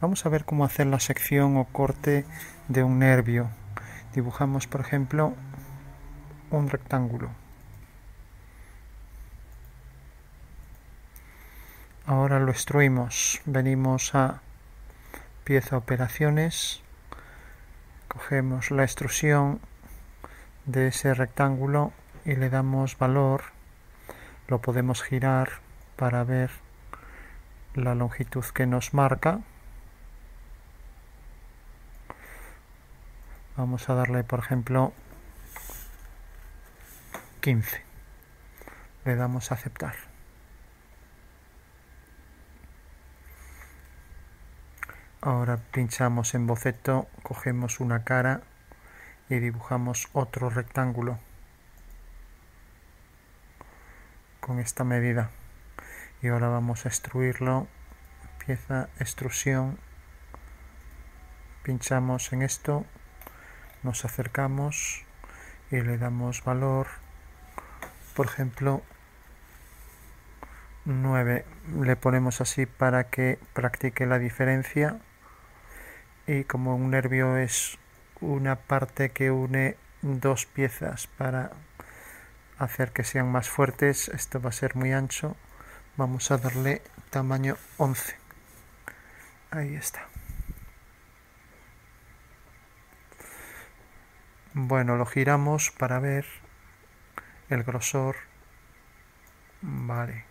Vamos a ver cómo hacer la sección o corte de un nervio. Dibujamos, por ejemplo, un rectángulo. Ahora lo extruimos. Venimos a pieza operaciones. Cogemos la extrusión de ese rectángulo y le damos valor. Lo podemos girar para ver la longitud que nos marca. Vamos a darle, por ejemplo, 15. Le damos a aceptar. Ahora pinchamos en boceto, cogemos una cara y dibujamos otro rectángulo con esta medida y ahora vamos a extruirlo pieza extrusión pinchamos en esto nos acercamos y le damos valor. Por ejemplo 9 le ponemos así para que practique la diferencia. Y como un nervio es una parte que une dos piezas para hacer que sean más fuertes esto va a ser muy ancho vamos a darle tamaño 11 ahí está bueno lo giramos para ver el grosor. Vale.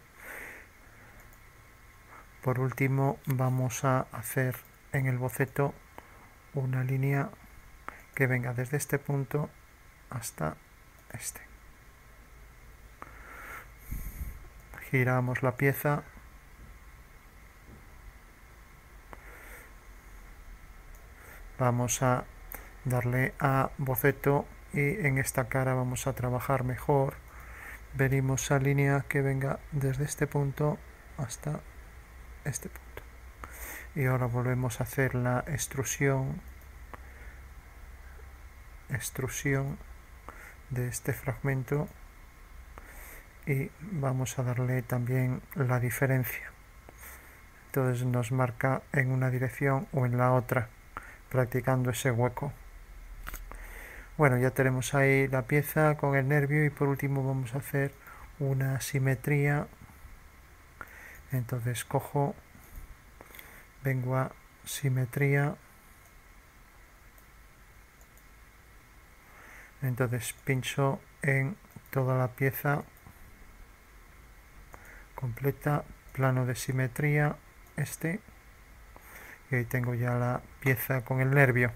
Por último vamos a hacer en el boceto una línea que venga desde este punto hasta este. Giramos la pieza. Vamos a darle a boceto y en esta cara vamos a trabajar mejor. Venimos a línea que venga desde este punto hasta este punto. Y ahora volvemos a hacer la extrusión extrusión de este fragmento y vamos a darle también la diferencia. Entonces nos marca en una dirección o en la otra practicando ese hueco bueno ya tenemos ahí la pieza con el nervio y por último vamos a hacer una simetría. Entonces cojo vengo a simetría. Entonces pincho en toda la pieza completa, plano de simetría, este, y ahí tengo ya la pieza con el nervio.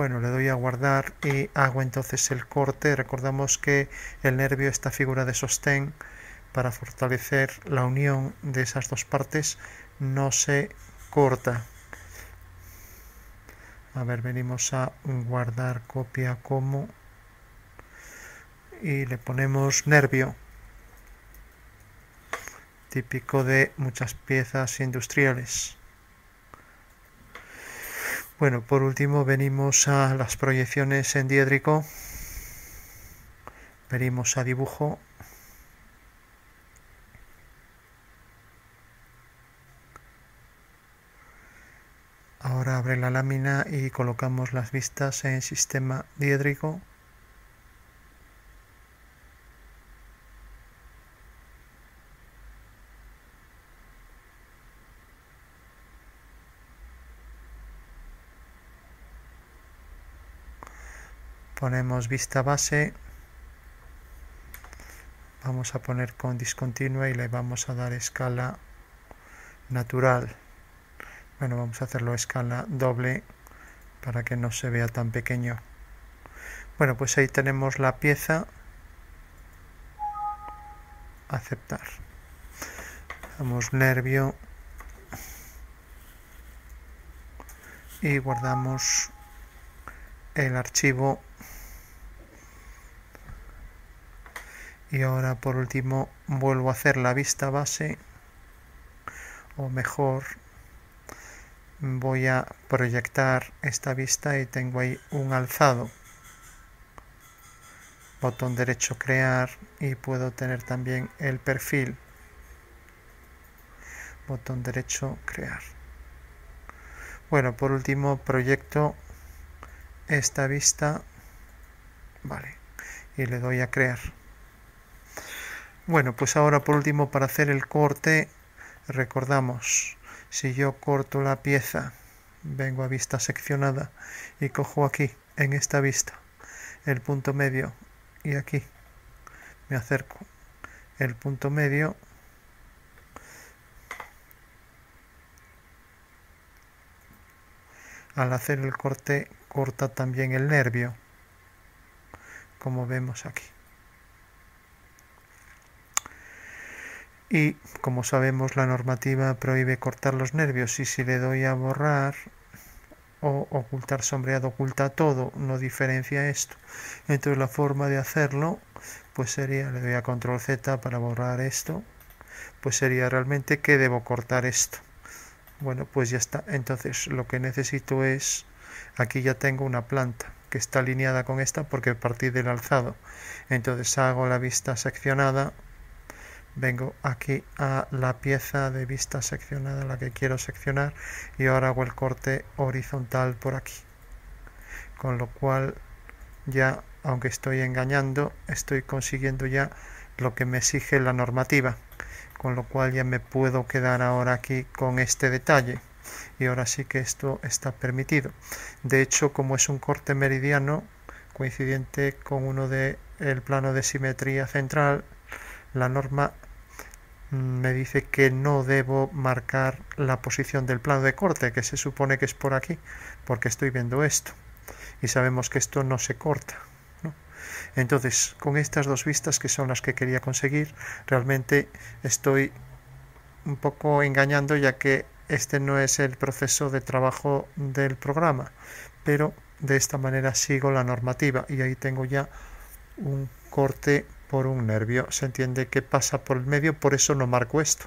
Bueno, le doy a guardar y hago entonces el corte. Recordamos que el nervio, esta figura de sostén, para fortalecer la unión de esas dos partes, no se corta. A ver, venimos a guardar copia como y le ponemos nervio típico de muchas piezas industriales. Bueno, por último venimos a las proyecciones en diédrico. Venimos a dibujo. Ahora abre la lámina y colocamos las vistas en sistema diédrico. Ponemos vista base. Vamos a poner con discontinua y le vamos a dar escala natural. Bueno vamos a hacerlo escala doble para que no se vea tan pequeño. Bueno pues ahí tenemos la pieza. Aceptar. Damos nervio. Y guardamos el archivo y ahora por último vuelvo a hacer la vista base o mejor voy a proyectar esta vista y tengo ahí un alzado botón derecho crear y puedo tener también el perfil botón derecho, crear. Bueno, por último, proyecto esta vista, vale, y le doy a crear. Bueno, pues ahora por último para hacer el corte, recordamos, si yo corto la pieza, vengo a vista seccionada y cojo aquí, en esta vista, el punto medio y aquí me acerco. El punto medio al hacer el corte corta también el nervio como vemos aquí y como sabemos la normativa prohíbe cortar los nervios y si le doy a borrar o ocultar sombreado oculta todo no diferencia esto. Entonces la forma de hacerlo pues sería le doy a control z para borrar esto pues sería realmente que debo cortar esto. Bueno pues ya está. Entonces lo que necesito es aquí ya tengo una planta que está alineada con esta porque partí del alzado. Entonces hago la vista seccionada vengo aquí a la pieza de vista seccionada la que quiero seccionar y ahora hago el corte horizontal por aquí. Con lo cual ya aunque estoy engañando estoy consiguiendo ya lo que me exige la normativa. Con lo cual ya me puedo quedar ahora aquí con este detalle. Y ahora sí que esto está permitido. De hecho como es un corte meridiano coincidente con uno de el plano de simetría central la norma mm, me dice que no debo marcar la posición del plano de corte, que se supone que es por aquí, porque estoy viendo esto. Y sabemos que esto no se corta. Entonces, con estas dos vistas, que son las que quería conseguir, realmente estoy un poco engañando, ya que este no es el proceso de trabajo del programa, pero de esta manera sigo la normativa y ahí tengo ya un corte por un nervio. Se entiende que pasa por el medio, por eso no marco esto.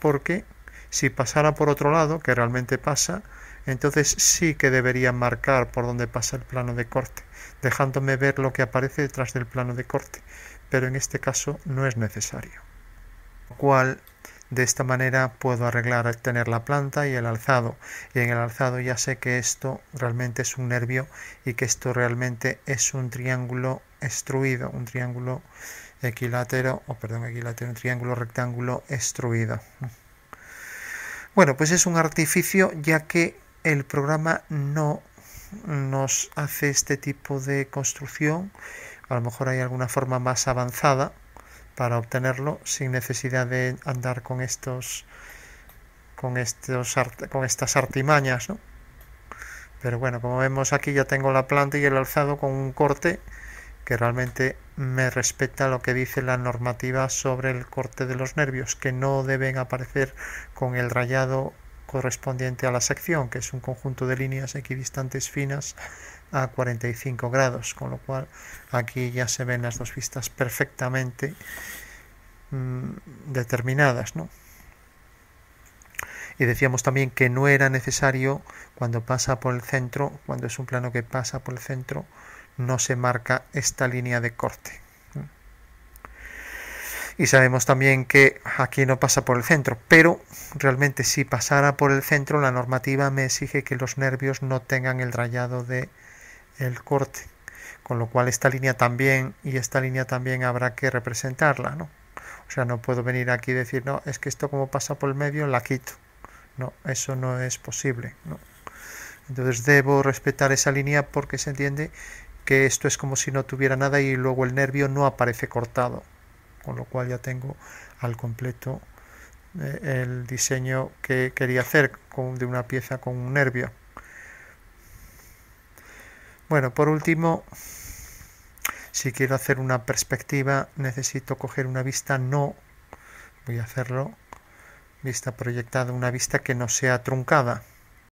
Porque si pasara por otro lado, que realmente pasa, entonces sí que debería marcar por donde pasa el plano de corte, dejándome ver lo que aparece detrás del plano de corte, pero en este caso no es necesario. Cual de esta manera puedo arreglar tener la planta y el alzado. Y en el alzado ya sé que esto realmente es un nervio y que esto realmente es un triángulo extruido, un triángulo equilátero, o perdón, equilátero, un triángulo rectángulo extruido. Bueno, pues es un artificio ya que el programa no nos hace este tipo de construcción. A lo mejor hay alguna forma más avanzada para obtenerlo sin necesidad de andar con estos con estos con estas artimañas, ¿no? Pero bueno, como vemos aquí ya tengo la planta y el alzado con un corte que realmente me respeta lo que dice la normativa sobre el corte de los nervios, que no deben aparecer con el rayado correspondiente a la sección, que es un conjunto de líneas equidistantes finas a 45 grados, con lo cual aquí ya se ven las dos vistas perfectamente mm, determinadas, ¿no? Y decíamos también que no era necesario cuando pasa por el centro, cuando es un plano que pasa por el centro, no se marca esta línea de corte. Y sabemos también que aquí no pasa por el centro, pero realmente si pasara por el centro, la normativa me exige que los nervios no tengan el rayado de el corte, con lo cual esta línea también y esta línea también habrá que representarla, ¿no? O sea, no puedo venir aquí y decir, no, es que esto como pasa por el medio, la quito. No, eso no es posible. Entonces debo respetar esa línea porque se entiende que esto es como si no tuviera nada y luego el nervio no aparece cortado, con lo cual ya tengo al completo eh, el diseño que quería hacer de una pieza con un nervio. Bueno, por último, si quiero hacer una perspectiva, necesito coger una vista no, voy a hacerlo, vista proyectada, una vista que no sea truncada.